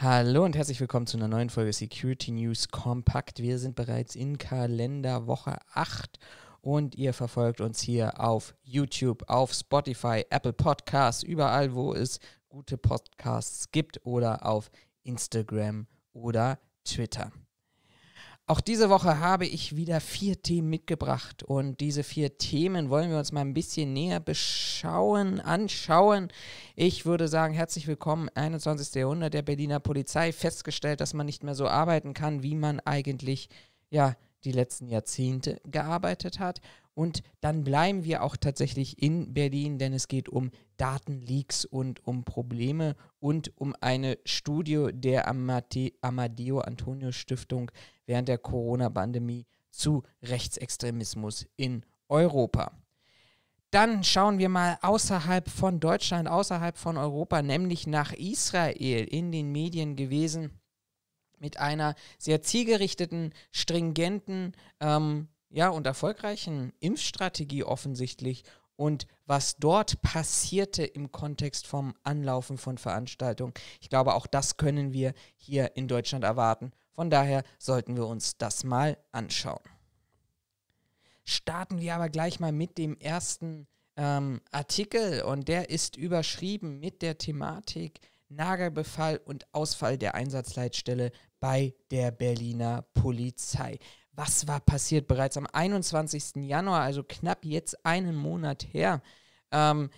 Hallo und herzlich willkommen zu einer neuen Folge Security News Compact. Wir sind bereits in Kalenderwoche 8 und ihr verfolgt uns hier auf YouTube, auf Spotify, Apple Podcasts, überall, wo es gute Podcasts gibt oder auf Instagram oder Twitter. Auch diese Woche habe ich wieder vier Themen mitgebracht und diese vier Themen wollen wir uns mal ein bisschen näher beschauen, anschauen. Ich würde sagen, herzlich willkommen, 21. Jahrhundert der Berliner Polizei. Festgestellt, dass man nicht mehr so arbeiten kann, wie man eigentlich ja die letzten Jahrzehnte gearbeitet hat. Und dann bleiben wir auch tatsächlich in Berlin, denn es geht um Datenleaks und um Probleme und um eine Studie der Amadeo Antonio Stiftung während der Corona-Pandemie zu Rechtsextremismus in Europa. Dann schauen wir mal außerhalb von Deutschland, außerhalb von Europa, nämlich nach Israel in den Medien gewesen mit einer sehr zielgerichteten, stringenten ähm, ja, und erfolgreichen Impfstrategie offensichtlich und was dort passierte im Kontext vom Anlaufen von Veranstaltungen. Ich glaube, auch das können wir hier in Deutschland erwarten. Von daher sollten wir uns das mal anschauen. Starten wir aber gleich mal mit dem ersten ähm, Artikel und der ist überschrieben mit der Thematik Nagelbefall und Ausfall der Einsatzleitstelle bei der Berliner Polizei. Was war passiert? Bereits am 21. Januar, also knapp jetzt einen Monat her, ähm,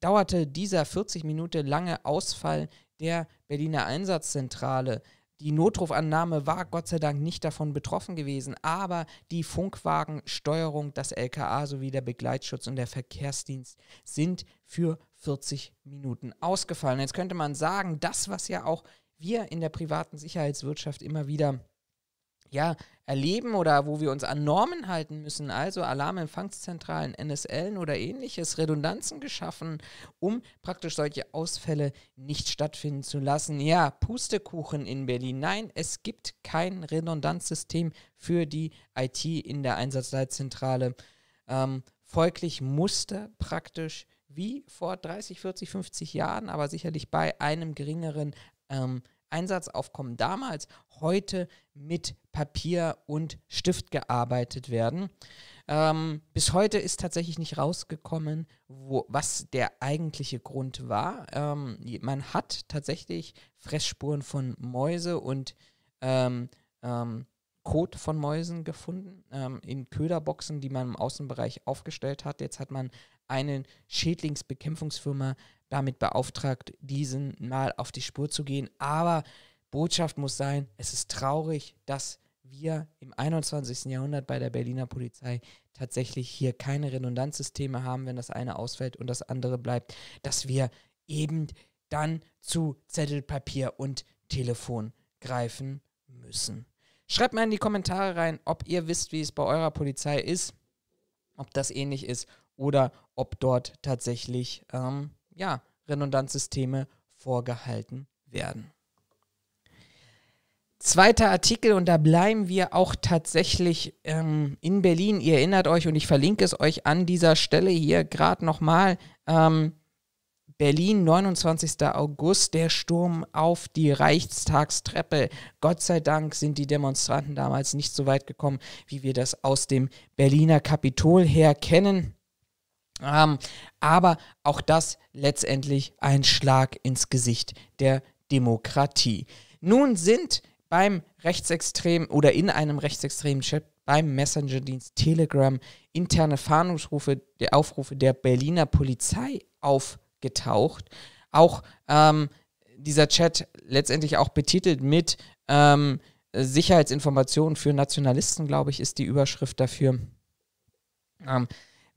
dauerte dieser 40 Minuten lange Ausfall der Berliner Einsatzzentrale. Die Notrufannahme war Gott sei Dank nicht davon betroffen gewesen, aber die Funkwagensteuerung, das LKA sowie der Begleitschutz und der Verkehrsdienst sind für 40 Minuten ausgefallen. Jetzt könnte man sagen, das, was ja auch wir in der privaten Sicherheitswirtschaft immer wieder ja, erleben oder wo wir uns an Normen halten müssen, also Alarmempfangszentralen, NSLen oder ähnliches, Redundanzen geschaffen, um praktisch solche Ausfälle nicht stattfinden zu lassen. Ja, Pustekuchen in Berlin. Nein, es gibt kein Redundanzsystem für die IT in der Einsatzleitzentrale. Ähm, folglich musste praktisch wie vor 30, 40, 50 Jahren, aber sicherlich bei einem geringeren ähm, Einsatzaufkommen damals, heute mit Papier und Stift gearbeitet werden. Ähm, bis heute ist tatsächlich nicht rausgekommen, wo, was der eigentliche Grund war. Ähm, man hat tatsächlich Fressspuren von Mäuse und ähm, ähm Kot von Mäusen gefunden ähm, in Köderboxen, die man im Außenbereich aufgestellt hat. Jetzt hat man eine Schädlingsbekämpfungsfirma damit beauftragt, diesen mal auf die Spur zu gehen. Aber Botschaft muss sein, es ist traurig, dass wir im 21. Jahrhundert bei der Berliner Polizei tatsächlich hier keine Redundanzsysteme haben, wenn das eine ausfällt und das andere bleibt, dass wir eben dann zu Zettel, Papier und Telefon greifen müssen. Schreibt mal in die Kommentare rein, ob ihr wisst, wie es bei eurer Polizei ist, ob das ähnlich ist oder ob dort tatsächlich ähm, ja, Redundanzsysteme vorgehalten werden. Zweiter Artikel, und da bleiben wir auch tatsächlich ähm, in Berlin. Ihr erinnert euch, und ich verlinke es euch an dieser Stelle hier gerade nochmal. Ähm, Berlin, 29. August, der Sturm auf die Reichstagstreppe. Gott sei Dank sind die Demonstranten damals nicht so weit gekommen, wie wir das aus dem Berliner Kapitol her kennen. Ähm, aber auch das letztendlich ein Schlag ins Gesicht der Demokratie. Nun sind beim rechtsextremen oder in einem rechtsextremen Chat beim Messenger-Dienst Telegram interne Fahndungsrufe, der Aufrufe der Berliner Polizei aufgetaucht. Auch ähm, dieser Chat letztendlich auch betitelt mit ähm, Sicherheitsinformationen für Nationalisten, glaube ich, ist die Überschrift dafür. Ähm,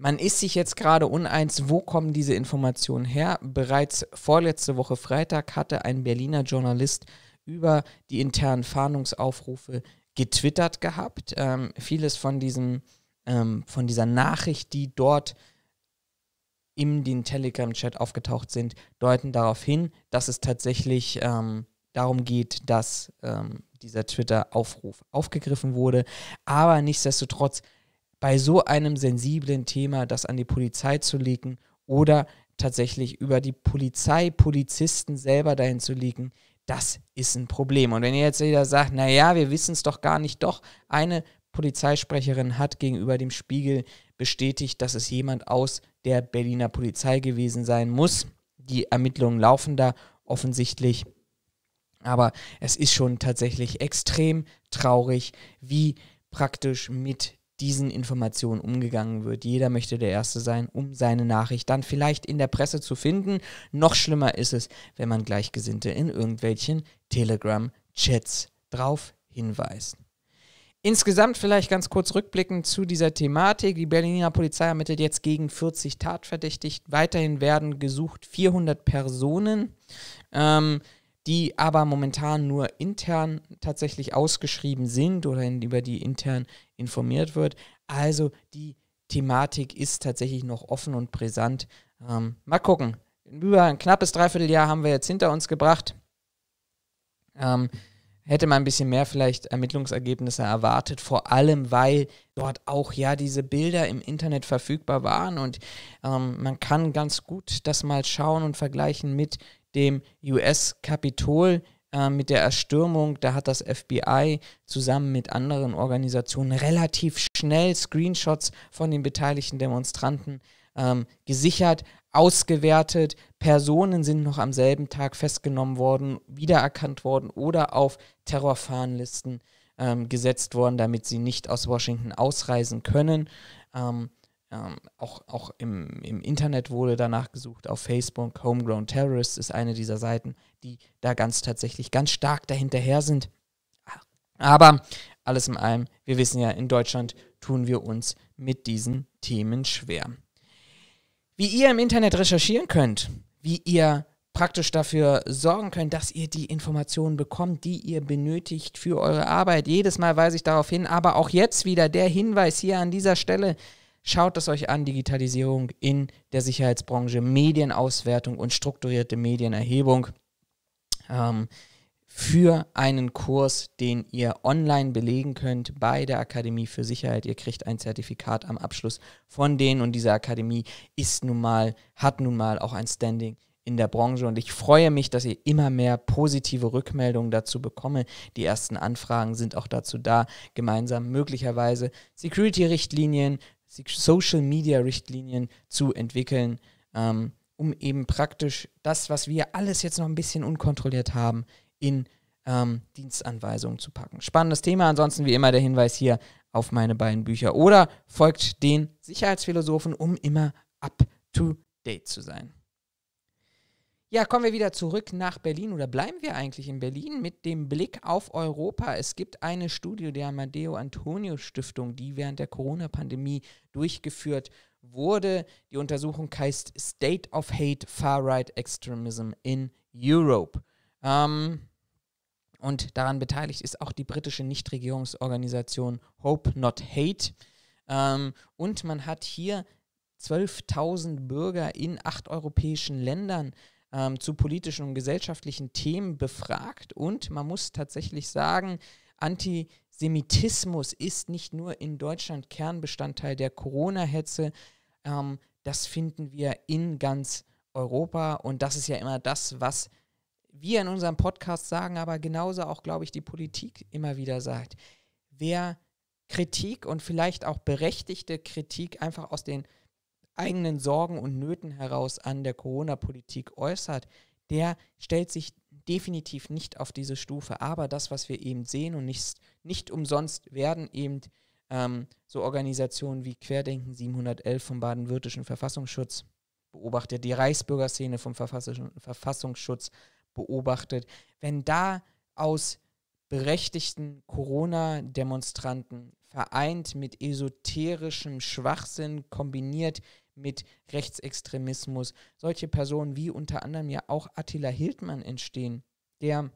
man ist sich jetzt gerade uneins, wo kommen diese Informationen her. Bereits vorletzte Woche Freitag hatte ein Berliner Journalist über die internen Fahndungsaufrufe getwittert gehabt. Ähm, vieles von diesem, ähm, von dieser Nachricht, die dort in den Telegram-Chat aufgetaucht sind, deuten darauf hin, dass es tatsächlich ähm, darum geht, dass ähm, dieser Twitter-Aufruf aufgegriffen wurde. Aber nichtsdestotrotz bei so einem sensiblen Thema das an die Polizei zu legen oder tatsächlich über die Polizei, Polizisten selber dahin zu legen, das ist ein Problem. Und wenn ihr jetzt wieder sagt, naja, wir wissen es doch gar nicht, doch, eine Polizeisprecherin hat gegenüber dem Spiegel bestätigt, dass es jemand aus der Berliner Polizei gewesen sein muss. Die Ermittlungen laufen da offensichtlich. Aber es ist schon tatsächlich extrem traurig, wie praktisch mit diesen Informationen umgegangen wird. Jeder möchte der Erste sein, um seine Nachricht dann vielleicht in der Presse zu finden. Noch schlimmer ist es, wenn man Gleichgesinnte in irgendwelchen Telegram-Chats drauf hinweist. Insgesamt vielleicht ganz kurz rückblickend zu dieser Thematik. Die Berliner Polizei ermittelt jetzt gegen 40 Tatverdächtigt. Weiterhin werden gesucht 400 Personen. Ähm, die aber momentan nur intern tatsächlich ausgeschrieben sind oder in, über die intern informiert wird. Also die Thematik ist tatsächlich noch offen und brisant. Ähm, mal gucken. Über ein knappes Dreivierteljahr haben wir jetzt hinter uns gebracht. Ähm, hätte man ein bisschen mehr vielleicht Ermittlungsergebnisse erwartet, vor allem weil dort auch ja diese Bilder im Internet verfügbar waren und ähm, man kann ganz gut das mal schauen und vergleichen mit dem US-Kapitol äh, mit der Erstürmung. Da hat das FBI zusammen mit anderen Organisationen relativ schnell Screenshots von den beteiligten Demonstranten ähm, gesichert, ausgewertet. Personen sind noch am selben Tag festgenommen worden, wiedererkannt worden oder auf Terrorfahnenlisten ähm, gesetzt worden, damit sie nicht aus Washington ausreisen können. Ähm, ähm, auch auch im, im Internet wurde danach gesucht, auf Facebook. Homegrown Terrorists ist eine dieser Seiten, die da ganz tatsächlich ganz stark dahinterher sind. Aber alles in allem, wir wissen ja, in Deutschland tun wir uns mit diesen Themen schwer. Wie ihr im Internet recherchieren könnt, wie ihr praktisch dafür sorgen könnt, dass ihr die Informationen bekommt, die ihr benötigt für eure Arbeit. Jedes Mal weise ich darauf hin, aber auch jetzt wieder der Hinweis hier an dieser Stelle. Schaut es euch an, Digitalisierung in der Sicherheitsbranche, Medienauswertung und strukturierte Medienerhebung ähm, für einen Kurs, den ihr online belegen könnt bei der Akademie für Sicherheit. Ihr kriegt ein Zertifikat am Abschluss von denen und diese Akademie ist nun mal, hat nun mal auch ein Standing in der Branche und ich freue mich, dass ihr immer mehr positive Rückmeldungen dazu bekomme. Die ersten Anfragen sind auch dazu da, gemeinsam möglicherweise Security-Richtlinien Social-Media-Richtlinien zu entwickeln, ähm, um eben praktisch das, was wir alles jetzt noch ein bisschen unkontrolliert haben, in ähm, Dienstanweisungen zu packen. Spannendes Thema. Ansonsten wie immer der Hinweis hier auf meine beiden Bücher oder folgt den Sicherheitsphilosophen, um immer up-to-date zu sein. Ja, kommen wir wieder zurück nach Berlin oder bleiben wir eigentlich in Berlin mit dem Blick auf Europa. Es gibt eine Studie der Amadeo Antonio Stiftung, die während der Corona-Pandemie durchgeführt wurde. Die Untersuchung heißt State of Hate Far-Right Extremism in Europe. Ähm, und daran beteiligt ist auch die britische Nichtregierungsorganisation Hope Not Hate. Ähm, und man hat hier 12.000 Bürger in acht europäischen Ländern ähm, zu politischen und gesellschaftlichen Themen befragt. Und man muss tatsächlich sagen, Antisemitismus ist nicht nur in Deutschland Kernbestandteil der Corona-Hetze. Ähm, das finden wir in ganz Europa. Und das ist ja immer das, was wir in unserem Podcast sagen, aber genauso auch, glaube ich, die Politik immer wieder sagt. Wer Kritik und vielleicht auch berechtigte Kritik einfach aus den eigenen Sorgen und Nöten heraus an der Corona-Politik äußert, der stellt sich definitiv nicht auf diese Stufe. Aber das, was wir eben sehen und nicht, nicht umsonst werden eben ähm, so Organisationen wie Querdenken 711 vom Baden-Württischen Verfassungsschutz beobachtet, die Reichsbürgerszene vom Verfassungsschutz beobachtet. Wenn da aus berechtigten Corona-Demonstranten vereint mit esoterischem Schwachsinn kombiniert mit Rechtsextremismus. Solche Personen wie unter anderem ja auch Attila Hildmann entstehen, der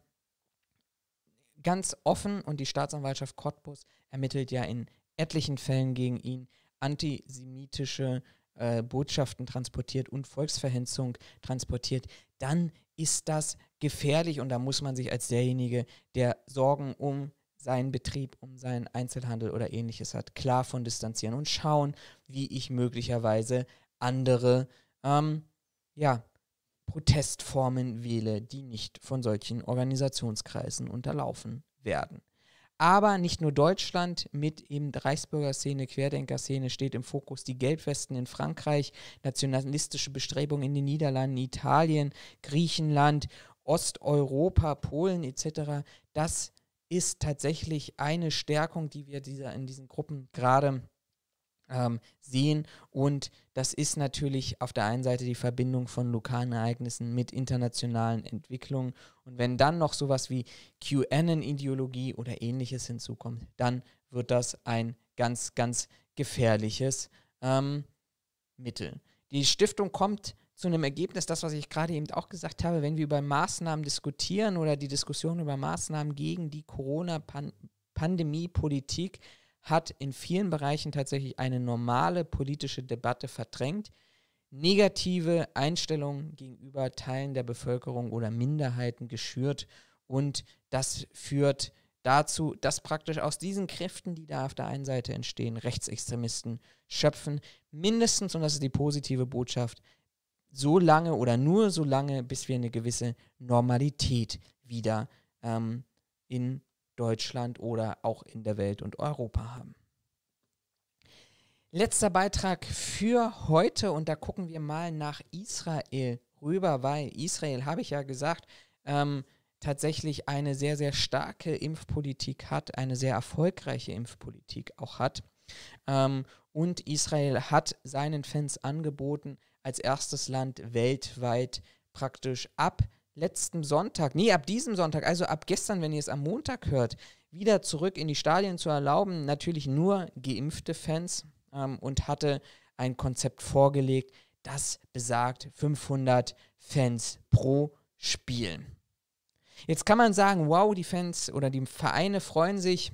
ganz offen und die Staatsanwaltschaft Cottbus ermittelt ja in etlichen Fällen gegen ihn antisemitische äh, Botschaften transportiert und Volksverhetzung transportiert, dann ist das gefährlich und da muss man sich als derjenige, der Sorgen um seinen Betrieb, um seinen Einzelhandel oder ähnliches hat, klar von distanzieren und schauen, wie ich möglicherweise andere, ähm, ja, Protestformen wähle, die nicht von solchen Organisationskreisen unterlaufen werden. Aber nicht nur Deutschland mit eben Reichsbürgerszene, Querdenkerszene steht im Fokus. Die Gelbwesten in Frankreich, nationalistische Bestrebungen in den Niederlanden, Italien, Griechenland, Osteuropa, Polen etc. Das ist tatsächlich eine Stärkung, die wir dieser, in diesen Gruppen gerade ähm, sehen. Und das ist natürlich auf der einen Seite die Verbindung von lokalen Ereignissen mit internationalen Entwicklungen. Und wenn dann noch sowas wie QAnon-Ideologie oder ähnliches hinzukommt, dann wird das ein ganz, ganz gefährliches ähm, Mittel. Die Stiftung kommt zu einem Ergebnis, das, was ich gerade eben auch gesagt habe, wenn wir über Maßnahmen diskutieren oder die Diskussion über Maßnahmen gegen die Corona-Pandemie-Politik, hat in vielen Bereichen tatsächlich eine normale politische Debatte verdrängt. Negative Einstellungen gegenüber Teilen der Bevölkerung oder Minderheiten geschürt und das führt dazu, dass praktisch aus diesen Kräften, die da auf der einen Seite entstehen, Rechtsextremisten schöpfen, mindestens, und das ist die positive Botschaft, so lange oder nur so lange, bis wir eine gewisse Normalität wieder ähm, in Deutschland oder auch in der Welt und Europa haben. Letzter Beitrag für heute und da gucken wir mal nach Israel rüber, weil Israel, habe ich ja gesagt, ähm, tatsächlich eine sehr, sehr starke Impfpolitik hat, eine sehr erfolgreiche Impfpolitik auch hat. Ähm, und Israel hat seinen Fans angeboten, als erstes Land weltweit praktisch ab letzten Sonntag, nee, ab diesem Sonntag, also ab gestern, wenn ihr es am Montag hört, wieder zurück in die Stadien zu erlauben. Natürlich nur geimpfte Fans ähm, und hatte ein Konzept vorgelegt, das besagt 500 Fans pro Spiel. Jetzt kann man sagen, wow, die Fans oder die Vereine freuen sich.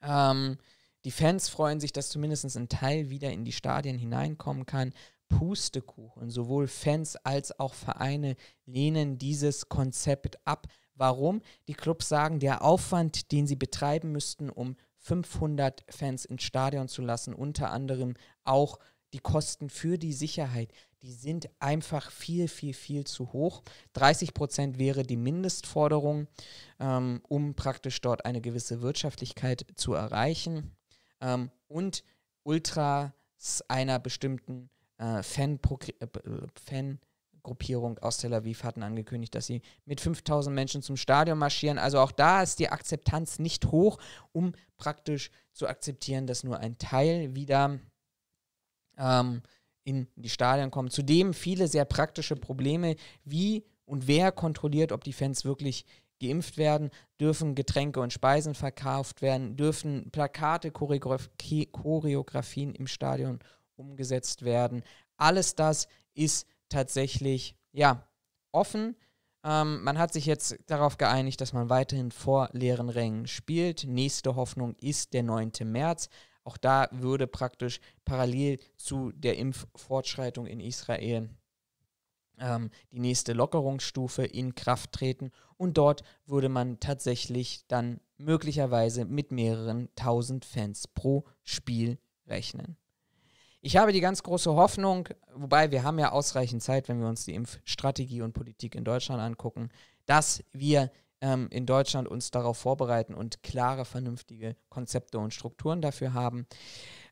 Ähm, die Fans freuen sich, dass zumindest ein Teil wieder in die Stadien hineinkommen kann. Pustekuchen. Sowohl Fans als auch Vereine lehnen dieses Konzept ab. Warum? Die Clubs sagen, der Aufwand, den sie betreiben müssten, um 500 Fans ins Stadion zu lassen, unter anderem auch die Kosten für die Sicherheit, die sind einfach viel, viel, viel zu hoch. 30 Prozent wäre die Mindestforderung, ähm, um praktisch dort eine gewisse Wirtschaftlichkeit zu erreichen. Ähm, und Ultras einer bestimmten äh, Fangruppierung aus Tel Aviv hatten angekündigt, dass sie mit 5000 Menschen zum Stadion marschieren. Also auch da ist die Akzeptanz nicht hoch, um praktisch zu akzeptieren, dass nur ein Teil wieder ähm, in die Stadien kommt. Zudem viele sehr praktische Probleme, wie und wer kontrolliert, ob die Fans wirklich geimpft werden, dürfen Getränke und Speisen verkauft werden, dürfen Plakate, Choreografien im Stadion umgesetzt werden. Alles das ist tatsächlich, ja, offen. Ähm, man hat sich jetzt darauf geeinigt, dass man weiterhin vor leeren Rängen spielt. Nächste Hoffnung ist der 9. März. Auch da würde praktisch parallel zu der Impffortschreitung in Israel ähm, die nächste Lockerungsstufe in Kraft treten und dort würde man tatsächlich dann möglicherweise mit mehreren tausend Fans pro Spiel rechnen. Ich habe die ganz große Hoffnung, wobei wir haben ja ausreichend Zeit, wenn wir uns die Impfstrategie und Politik in Deutschland angucken, dass wir ähm, in Deutschland uns darauf vorbereiten und klare, vernünftige Konzepte und Strukturen dafür haben.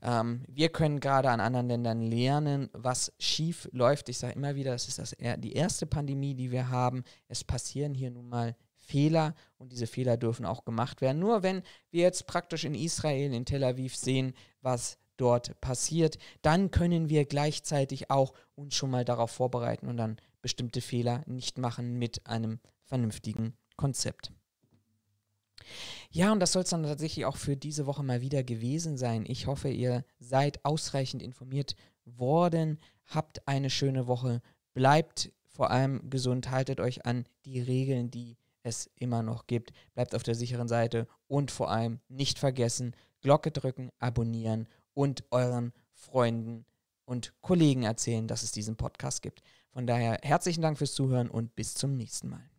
Ähm, wir können gerade an anderen Ländern lernen, was schief läuft. Ich sage immer wieder, das ist das, die erste Pandemie, die wir haben. Es passieren hier nun mal Fehler und diese Fehler dürfen auch gemacht werden. Nur wenn wir jetzt praktisch in Israel, in Tel Aviv sehen, was dort passiert, dann können wir gleichzeitig auch uns schon mal darauf vorbereiten und dann bestimmte Fehler nicht machen mit einem vernünftigen Konzept. Ja, und das soll es dann tatsächlich auch für diese Woche mal wieder gewesen sein. Ich hoffe, ihr seid ausreichend informiert worden, habt eine schöne Woche, bleibt vor allem gesund, haltet euch an die Regeln, die es immer noch gibt, bleibt auf der sicheren Seite und vor allem nicht vergessen, Glocke drücken, abonnieren und euren Freunden und Kollegen erzählen, dass es diesen Podcast gibt. Von daher herzlichen Dank fürs Zuhören und bis zum nächsten Mal.